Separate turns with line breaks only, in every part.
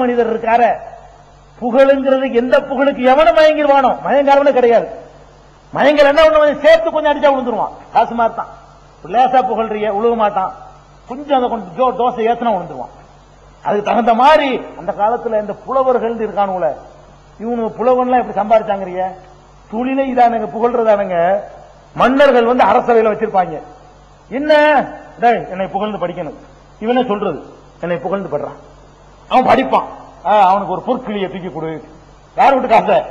மனிதர் இருக்கார. புகழுங்கிறது எந்த புகழுக்கு எவனும் மயங்கிடுவானோ மயங்காரவனே கிடையாது. மயங்கல் என்ன ஒண்ணு சேர்த்து கொஞ்சம் அடிச்சா விழுந்துருவான். காசு மாதிரி தான் லேசா புகழ்றிய உழுக மாட்டான். கொஞ்சம் அதை கொஞ்சம் ஜோ தோசை ஏத்தனா விழுந்துருவான். அதுக்கு தகுந்த மாதிரி அந்த காலத்துல இந்த புலவர்கள் இருக்கானுங்கள. இவனு புலவன்லாம் எப்படி சம்பாதிச்சாங்கறிய துளிலே இதானுங்க புகழ்றதானுங்க. மன்னர்கள் வந்து அரசவையில வச்சிருப்பாங்க. என்ன? என்னை புகழ்ந்து படிக்கணும். இவனே சொல்றது. என்னை புகழ்ந்து படுறான். அவன் படிப்பான். அவனுக்கு ஒரு பொற்கிளியை தூக்கி கொடு. யார் விட்டு காசை?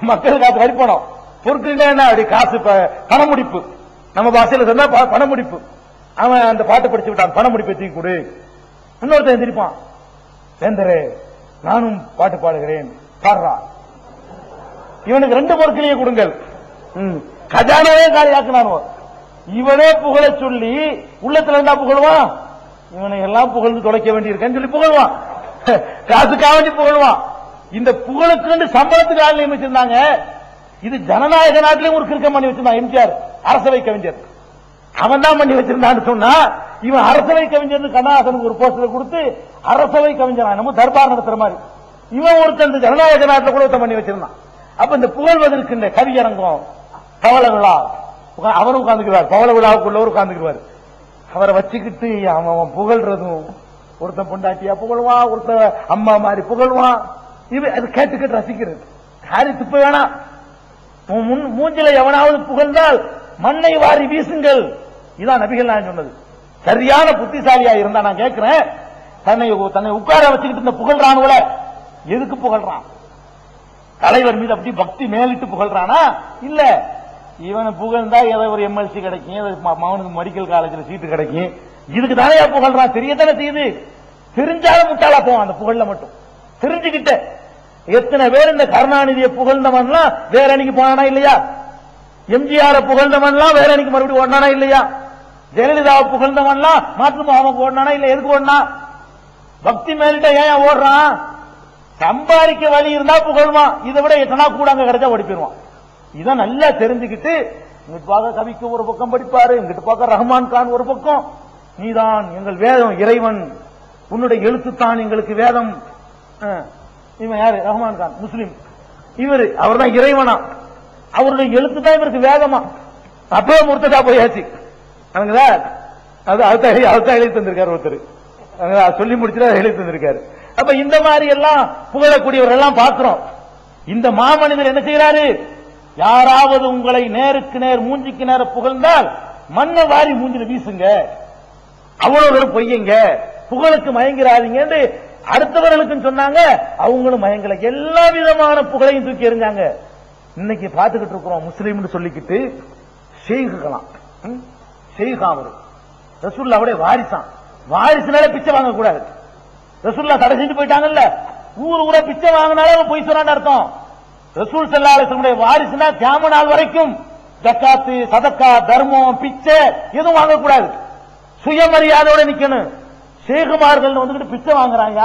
மக்கள் காசு வரிப்பணம் பொற்கிளினா என்ன? அப்படி காசு ப- பணமுடிப்பு. நம்ம பாசையில் சொன்னா ப- பணமுடிப்பு. அவன் அந்த பாட்டு படிச்சு விட்டான். பணமுடிப்பை தூக்கி கொடு. இன்னொருத்தன் எந்திரிப்பான். சேந்தரே நானும் பாட்டு பாடுகிறேன். பாடுறா. இவனுக்கு ரெண்டு பொருட்களையே கொடுங்கள். கஜானாவே காலியாக்குனானோ இவனே புகழ சொல்லி உள்ளத்துல இருந்தா புகழுவான். இவனை எல்லாம் புகழ்ந்து தொலைக்க வேண்டியிருக்கேன்னு சொல்லி புகழ்வான். காசுக்காக வேண்டி புகழ்வான். இந்த புகழுக்கு சம்பளத்துக்கு ஆள் நியமிச்சிருந்தாங்க. இது ஜனநாயக நாட்டிலே ஒரு கிறுக்கம் பண்ணி வச்சிருந்தான் எம்ஜிஆர். அரசவை கவிஞர் அவன் தான் பண்ணி வச்சிருந்தான்னு சொன்னா இவன் அரசவை கவிஞர் கண்ணாசனுக்கு ஒரு போஸ்டர் கொடுத்து அரசவை கவிஞர் நம்ம தர்பார் நடத்துற மாதிரி. இவன் ஒருத்தன் இந்த ஜனநாயக நாட்டில் கூட ஒருத்தன் பண்ணி வச்சிருந்தான். அப்ப இந்த புகழ்வதற்கு இந்த கவியரங்கம் பவள விழா. அவரும் உட்கார்ந்துக்குவார். பவள விழாவுக்குள்ளவர் உட்கார்ந்துக்குவார். அவரை வச்சுக்கிட்டு அவன் அவன் புகழ்றதும் ஒருத்தன் பொண்டாட்டியா புகழ்வான் ஒருத்தன் அம்மா மாதிரி புகழ்வான் இது அது கேட்டு கேட்டு ரசிக்கிறது. காரி துப்ப வேணாம் முன் மூஞ்சில எவனாவது புகழ்ந்தால் மண்ணை வாரி வீசுங்கள். இதான் நபிகள் நான் சொன்னது. சரியான புத்திசாலியா இருந்தா நான் கேட்கிறேன் தன்னை தன்னை உட்கார வச்சுக்கிட்டு இந்த புகழ்றானுல எதுக்கு புகழ்றான்? தலைவர் மீது அப்படி பக்தி மேலிட்டு புகழ்றானா? இல்ல. இவனை புகழ்ந்தா ஏதோ ஒரு எம்எல்சி கிடைக்கும் மகனுக்கு மெடிக்கல் காலேஜில் சீட்டு கிடைக்கும். இதுக்கு தானே புகழ்றான்? தெரியத்தானே செய்யுது. தெரிஞ்சாலும் முட்டாளா போவான் அந்த புகழ்ல மட்டும். தெரிஞ்சுக்கிட்ட எத்தனை பேர் இந்த கருணாநிதியை புகழ்ந்தவன்லாம் வேற அன்னைக்கு போனானா இல்லையா? எம்ஜிஆர் புகழ்ந்தவன்லாம் வேற அன்னைக்கு மறுபடியும் ஓடினானா இல்லையா? ஜெயலலிதாவை புகழ்ந்தவன்லாம் மாற்று முகாமுக்கு ஓடினானா இல்ல எதுக்கு ஓடினா? பக்தி மேலிட்ட ஏன் ஓடுறான்? சம்பாதிக்க வழி இருந்தா புகழ்வான். இதை விட எத்தனா கூட அங்க கிடைச்சா ஓடி போயிருவான் இதை நல்லா தெரிஞ்சுக்கிட்டு இங்கிட்டு பார்க்க கவிக்கு ஒரு பக்கம் படிப்பாரு இங்கிட்டு பார்க்க ரஹ்மான் கான் ஒரு பக்கம். நீதான் எங்கள் வேதம் இறைவன். உன்னுடைய எழுத்துத்தான் எங்களுக்கு வேதம். இவன் யாரு? ரஹ்மான் கான் இவர் இவரு அவர்தான் இறைவனா. அவருடைய எழுத்து தான் இவருக்கு வேகமா அப்பவே முர்த்ததா போயாச்சு அவங்களா அது அதுதான் எழுதி- எழுதி தந்திருக்காரு ஒருத்தர். சொல்லி முடிச்சுட்டு எழுதி தந்திருக்காரு. அப்ப இந்த மாதிரி எல்லாம் புகழக்கூடியவர் எல்லாம் பாக்குறோம் இந்த மாமனிதர் என்ன செய்யறாரு யாராவது உங்களை நேருக்கு நேர் மூஞ்சிக்கு நேர புகழ்ந்தால் மண்ணை வாரி மூஞ்சில வீசுங்க. அவ்வளவு பேரும் பொய்யுங்க. புகழுக்கு மயங்கிறாதீங்கன்னு அடுத்தவர்களுக்கும் சொன்னாங்க. அவங்களும் மயங்கல. எல்லா விதமான புகழையும் தூக்கி எறிஞ்சாங்க. இன்னைக்கு பார்த்துக்கிட்டு இருக்கிறோம் முஸ்லீம்னு சொல்லிக்கிட்டு ஷெய்குகளாம் ம்? ஷெய்கா அவரு. ரசூல்லாவுடைய வாரிசான் வாரிசுனால பிச்சை வாங்க கூடாது ரசூல்லா தடை செஞ்சு போயிட்டாங்கல்ல. ஊர் ஊரா பிச்சை வாங்கினாலே அவன் பொய் சொன்னான்னு அர்த்தம். ரசூல் செல்லாலுடைய வாரிசுனா கியாம நாள் வரைக்கும் ஜக்காத்து சதக்கா தர்மம் பிச்சை எதுவும் வாங்கக்கூடாது. சுயமரியாதையோட நிக்கணும். சேகுமார்கள் வந்துகிட்டு பிச்சை வாங்குறாங்க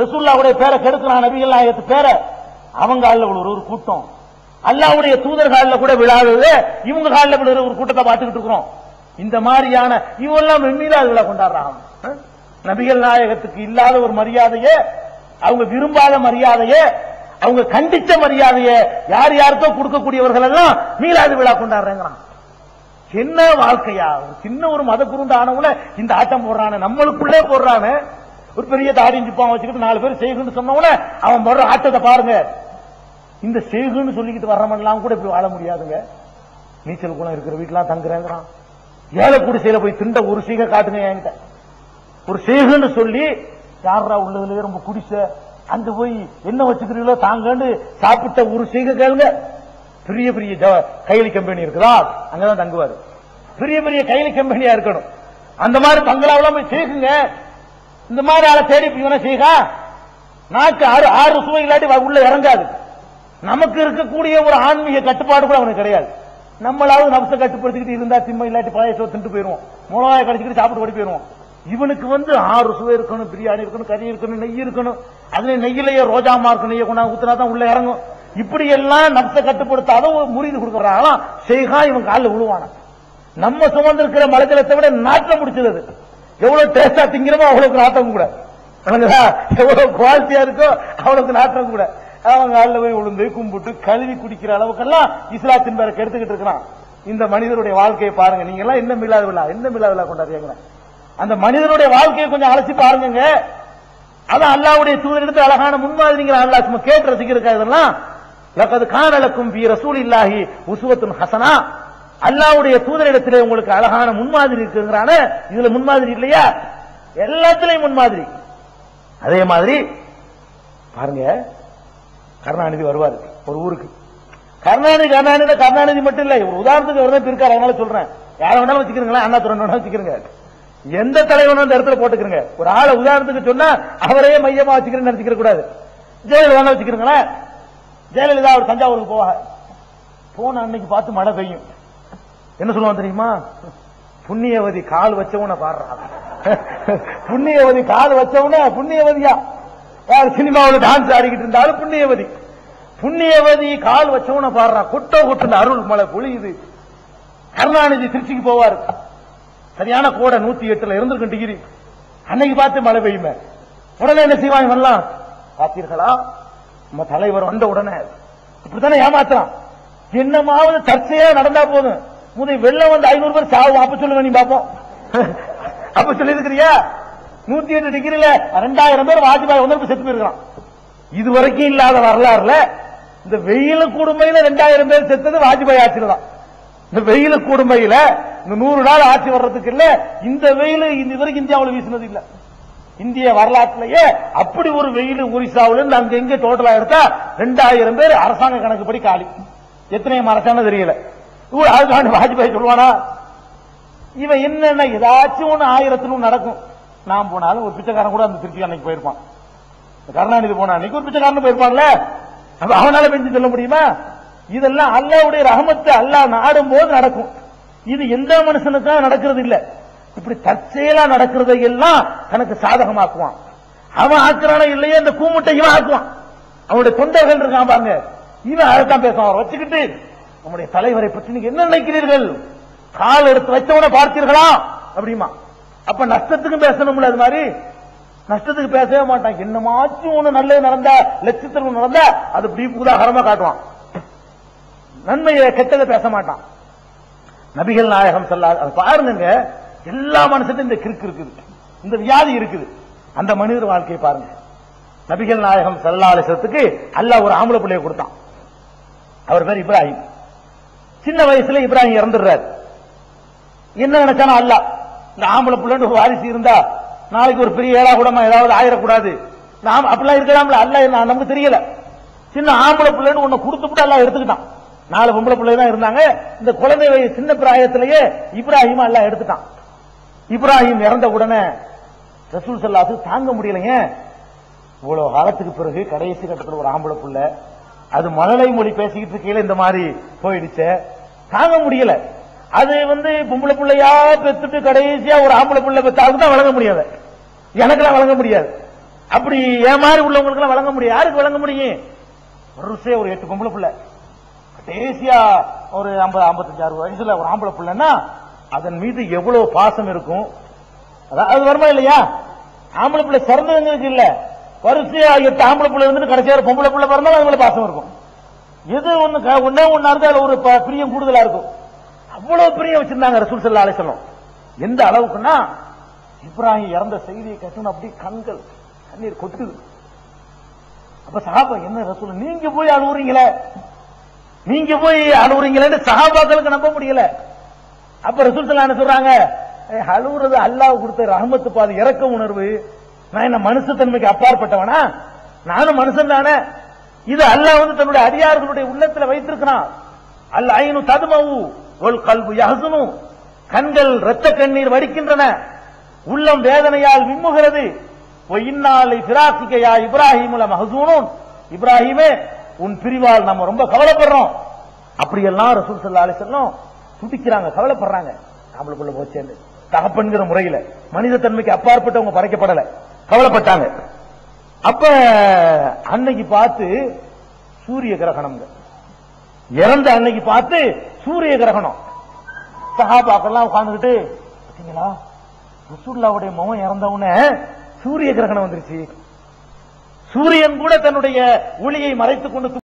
ரசூல்லாவுடைய பேரை கெடுக்கிறான் நபிகள் நாயகத்து பேரை. அவங்க காலில் ஒரு கூட்டம். அல்லாவுடைய தூதர் காலில் கூட விழாதது இவங்க காலில் விழுற ஒரு கூட்டத்தை பார்த்துக்கிட்டு இருக்கிறோம். இந்த மாதிரியான இவெல்லாம் வெண்மீலாது விழா கொண்டாடுறாங்க. நபிகள் நாயகத்துக்கு இல்லாத ஒரு மரியாதையே அவங்க விரும்பாத மரியாதையே அவங்க கண்டிச்ச மரியாதையை யார் யாருக்கோ கொடுக்கக்கூடியவர்கள் எல்லாம் மீளாது விழா கொண்டாடுறேங்கிறான். என்ன வாழ்க்கையா? ஒரு சின்ன ஒரு மத குருண்டு இந்த ஆட்டம் போடுறான நம்மளுக்குள்ளே போடுறான. ஒரு பெரிய தாடி சிப்பான் வச்சுக்கிட்டு நாலு பேர் செய்குன்னு சொன்னவன அவன் போடுற ஆட்டத்தை பாருங்க. இந்த செய்குன்னு சொல்லிக்கிட்டு வர்றவன்லாம் கூட இப்படி வாழ முடியாதுங்க. நீச்சல் குளம் இருக்கிற வீட்டுலாம் தங்குறேங்கிறான். ஏழை குடிசையில போய் திண்ட ஒரு சீக காட்டுங்க என்கிட்ட. ஒரு செய்குன்னு சொல்லி யாரா உள்ளதுல ரொம்ப குடிச? அங்க போய் என்ன வச்சுக்கிறீங்களோ தாங்கன்னு சாப்பிட்ட ஒரு சீக கேளுங்க. பெரிய பெரிய கைலி கம்பெனி இருக்குதா? அங்கதான் தங்குவாரு. பெரிய பெரிய கைலி கம்பெனியா இருக்கணும். அந்த மாதிரி பங்களாவெல்லாம் போய் சேர்க்குங்க. இந்த மாதிரி ஆளை தேடி இவனை செய்கா நாக்கு ஆறு ஆறு சுவை இல்லாட்டி உள்ள இறங்காது. நமக்கு இருக்கக்கூடிய ஒரு ஆன்மீக கட்டுப்பாடு கூட அவனுக்கு கிடையாது. நம்மளாவது நப்ச கட்டுப்படுத்திக்கிட்டு இருந்தா திம்ம இல்லாட்டி பழைய சோ தின்ட்டு போயிருவோம் மிளகாய கடிச்சுக்கிட்டு சாப்பிட்டு ஓடி போயிருவோம் இவனுக்கு வந்து ஆறு சுவை இருக்கணும் பிரியாணி இருக்கணும் கறி இருக்கணும் நெய் இருக்கணும். அதுல நெய்யிலேயே ரோஜா மார்க்கு நெய்யை கொண்டாந்து ஊத்தினா தான் உள்ள இறங்கும். இப்படி எல்லாம் நப்ச கட்டுப்படுத்தாத ஒரு முறிது கொடுக்கறாங்களாம் செய்கா இவன் காலில் விழுவான நம்ம சுமந்திருக்கிற மலஜலத்தை விட நாட்டம் முடிச்சிருது எவ்வளவு டேஸ்டா திங்கிறோமோ அவ்வளவு நாட்டம் கூட. எவ்வளவு குவாலிட்டியா இருக்கோ அவ்வளவுக்கு நாட்டம் கூட. அவன் காலில் போய் விழுந்து கும்பிட்டு கழுவி குடிக்கிற அளவுக்கெல்லாம் இஸ்லாத்தின் பேரை கெடுத்துக்கிட்டு இருக்கிறான். இந்த மனிதருடைய வாழ்க்கையை பாருங்க. நீங்க எல்லாம் என்ன மில்லாத விழா என்ன மில்லா விழா கொண்டாடுறீங்க அந்த மனிதனுடைய வாழ்க்கையை கொஞ்சம் அலசி பாருங்க அதான் அல்லாவுடைய தூதரிடத்து அழகான முன்மாதிரிங்கிற அல்லா சும்மா கேட்டு ரசிக்கிறக்கா இதெல்லாம் லக்கது காணலக்கும் பி ரசூல் இல்லாஹி உசுவத்துன் ஹசனா அல்லாவுடைய தூதரிடத்திலே உங்களுக்கு அழகான முன்மாதிரி இருக்குங்கிறான இதுல முன்மாதிரி இல்லையா? எல்லாத்திலையும் முன்மாதிரி. அதே மாதிரி பாருங்க கருணாநிதி வருவார் ஒரு ஊருக்கு. கருணாநிதி கருணாநிதி கருணாநிதி மட்டும் இல்ல ஒரு உதாரணத்துக்கு அவர் தான் இருக்காரு அதனால சொல்றேன். யாரை வேணாலும் வச்சுக்கிறீங்களா அண்ணா துறை வேணாலும் வச்சுக்கிறீங்க எந்த தலைவனும் அந்த இடத்துல போட்டுக்கிறங்க ஒரு ஆளை உதாரணத்துக்கு சொன்னா அவரையே மையமா வச்சுக்கிறேன்னு நினைச்சுக்க கூடாது. ஜெயலலிதா வச்சுக்கிறீங்களா ஜெயலலிதா அவர் தஞ்சாவூருக்கு போவார். போன அன்னைக்கு பார்த்து மழை பெய்யும். என்ன சொல்லுவான் தெரியுமா? புண்ணியவதி கால் வச்சவன பாடுறான் புண்ணியவதி கால் வச்சவன புண்ணியவதியா? யார் சினிமாவில் டான்ஸ் ஆடிக்கிட்டு இருந்தாலும் புண்ணியவதி. புண்ணியவதி கால் வச்சவன பாடுறான் கொட்டோ கொட்டுன அருள் மழை பொழியுது. கருணாநிதி திருச்சிக்கு போவார். சரியான கோடை நூத்தி எட்டுல இருந்திருக்கும் டிகிரி அன்னைக்கு பார்த்து மழை பெய்யுமே. உடனே என்ன செய்வாங்க வரலாம் பார்த்தீர்களா நம்ம தலைவர் வந்த உடனே இப்படித்தானே ஏமாத்துறான்? என்னமாவது சர்ச்சையா நடந்தா போதும். முதல் வெள்ளம் வந்து ஐநூறு பேர் சாவும் அப்ப சொல்லுங்க நீ பாப்போம். அப்ப சொல்லி இருக்கிறியா நூத்தி எட்டு டிகிரியில ரெண்டாயிரம் பேர் வாஜ்பாய் வந்து செத்து போயிருக்கான் இது வரைக்கும் இல்லாத வரலாறுல இந்த வெயில கொடுமையில ரெண்டாயிரம் பேர் செத்தது வாஜ்பாய் ஆட்சியில தான். இந்த வெயில கொடுமையில இந்த நூறு நாள் ஆட்சி வர்றதுக்கு இல்ல இந்த வெயில் இந்த வரைக்கும் இந்தியாவில் வீசினது இல்லை. இந்திய வரலாற்றிலேயே அப்படி ஒரு வெயில் ஒரிசாவுல இருந்து அங்க எங்க டோட்டலா எடுத்தா ரெண்டாயிரம் பேர் அரசாங்க கணக்குப்படி காலி. எத்தனை மறைச்சானு தெரியல. இவரு வாஜ்பாய் சொல்லுவானா இவன் என்னென்ன ஏதாச்சும் ஒண்ணு ஆயிரத்துல நடக்கும். நான் போனாலும் ஒரு பிச்சைக்காரன் கூட அந்த திருச்சி அன்னைக்கு போயிருப்பான். கருணாநிதி போன அன்னைக்கு ஒரு பிச்சைக்காரன் போயிருப்பான்ல. அவனால பெஞ்சு சொல்ல முடியுமா? இதெல்லாம் அல்லாவுடைய ரகமத்தை அல்லாஹ் நாடும் போது நடக்கும். இது எந்த மனுஷனுக்கும் நடக்கிறது இல்லை இப்படி தற்செயலா நடக்கிறதை எல்லாம் தனக்கு சாதகமாக்குவான். அவன் ஆக்குறானோ இல்லையே இந்த கூமுட்டை இவன் ஆக்குவான். அவனுடைய தொண்டர்கள் இருக்கான் பாருங்க. இவன் அழைத்தான் பேசுவான். அவரை வச்சுக்கிட்டு நம்முடைய தலைவரை பற்றி நீங்க என்ன நினைக்கிறீர்கள்? கால் எடுத்து வச்சவன பார்த்தீர்களா? அப்படிமா. அப்ப நஷ்டத்துக்கும் பேசணும்ல அது மாதிரி. நஷ்டத்துக்கு பேசவே மாட்டான். என்னமாச்சும் ஒண்ணு நல்லது நடந்தா லட்சத்தில் ஒண்ணு நடந்தா அது இப்படி உதாகரமா காட்டுவான். நன்மையை கெட்டதை பேச மாட்டான். நபிகள் நாயகம் செல்லா அதை பாருங்க எல்லா மனுஷத்தையும் இந்த கிறுக்கு இருக்குது. இந்த வியாதி இருக்குது. அந்த மனிதர் வாழ்க்கையை பாருங்க. நபிகள் நாயகம் செல்லாலிசத்துக்கு அல்லாஹ் ஒரு ஆம்பளை பிள்ளைய கொடுத்தான். அவர் பேர் இப்ராஹிம். சின்ன வயசுல இப்ராஹிம் இறந்துடுறாரு. என்ன நினைச்சானா அல்லாஹ் இந்த ஆம்பளை பிள்ளைன்னு ஒரு வாரிசு இருந்தா நாளைக்கு ஒரு பெரிய ஏழா கூடமா ஏதாவது ஆயிடக்கூடாது. நாம் அப்படிலாம் இருக்கலாம்ல அல்ல என்ன நமக்கு தெரியல. சின்ன ஆம்பளை பிள்ளைன்னு ஒண்ணு கொடுத்துட்டு எல்லாம் எடுத்துக்கிட்டான். நாலு பொம்பளை பிள்ளை தான் இருந்தாங்க. இந்த குழந்தை சின்ன பிராயத்திலேயே இப்ராஹிமா எல்லாம் எடுத்துட்டான். இப்ராஹிம் இறந்த உடனே ரசூல் சல்லாத்து தாங்க முடியலைங்க. இவ்வளவு காலத்துக்கு பிறகு கடைசி கட்டத்தில் ஒரு ஆம்பளை புள்ள அது மழலை மொழி பேசிக்கிட்டு இருக்கையில இந்த மாதிரி போயிடுச்சு. தாங்க முடியல. அது வந்து பொம்பளை பிள்ளையா பெத்துட்டு கடைசியா ஒரு ஆம்பளை பிள்ளை பெத்தாவுக்கு தான் வழங்க முடியாது. எனக்கெல்லாம் வழங்க முடியாது. அப்படி ஏன் மாதிரி உள்ளவங்களுக்கு எல்லாம் வழங்க முடியும் யாருக்கு வழங்க முடியும்? வருஷம் ஒரு எட்டு பொம்பளை பிள்ளை. கடைசியா ஒரு ஐம்பது ஐம்பத்தஞ்சு அறுபது வயசுல ஒரு ஆம்பளை பிள்ளைன்னா அதன் மீது எவ்வளவு பாசம் இருக்கும்? அதான் அது வருமா இல்லையா? ஆம்பளை பிள்ளை சிறந்தவங்களுக்கு இல்ல. வரிசையா எட்டு ஆம்பளை பிள்ளை இருந்துட்டு கடைசியா ஒரு பொம்பளை பிள்ளை பிறந்தாலும் அது பாசம் இருக்கும். எது ஒண்ணு க- ஒண்ணா இருந்தா அதுல ஒரு ப- பிரியம் கூடுதலா இருக்கும். அவ்வளவு பிரியம் வச்சிருந்தாங்க ரசூல் சல்லா அலிசல்லம் எந்த அளவுக்குன்னா இப்ராஹிம் இறந்த செய்தியை கட்டணும் அப்படி கண்கள் கண்ணீர் கொட்டுது. அப்ப சஹாபா என்ன ரசூல் நீங்க போய் அழுவுறீங்களே? நீங்க போய் அழுவுறீங்களேன்னு சஹாபாக்களுக்கு நம்ப முடியல. அப்ப ரசூல் சொல்றாங்க? அழுவுறது அல்லாஹ் கொடுத்த ரஹமத்து பாது இறக்க உணர்வு. நான் என்ன மனுஷத்தன்மைக்கு அப்பாற்பட்டவனா? நானும் மனுஷன் தானே. இது அல்லாஹ் வந்து தன்னுடைய அடியார்களுடைய உள்ளத்துல வைத்திருக்கிறான். அல் ஐனு ததுமவு ஒல் கல்பு யகசுனு கண்கள் இரத்த கண்ணீர் வடிக்கின்றன. உள்ளம் வேதனையால் விம்முகிறது. இந்நாளை பிராசிக்கையா இப்ராஹிமுல மகசூனும் இப்ராஹிமே உன் பிரிவால் நம்ம ரொம்ப கவலைப்படுறோம். அப்படியெல்லாம் ரசூல் சல்லா அலிசல்லம் துடிக்கிறாங்க கவலைப்படுறாங்க. நம்மளுக்குள்ள போச்சேன்னு தகப்பன்கிற முறையில மனித தன்மைக்கு அப்பாற்பட்டவங்க படைக்கப்படல. கவலைப்பட்டாங்க. அப்ப அன்னைக்கு பார்த்து சூரிய கிரகணம் இறந்த அன்னைக்கு பார்த்து சூரிய கிரகணம். சகாபாக்கெல்லாம் உட்கார்ந்துகிட்டு பாத்தீங்களா? ரசூல்லாவுடைய மகன் இறந்தவுடனே சூரிய கிரகணம் வந்துருச்சு. சூரியன் கூட தன்னுடைய ஒளியை மறைத்துக் கொண்டு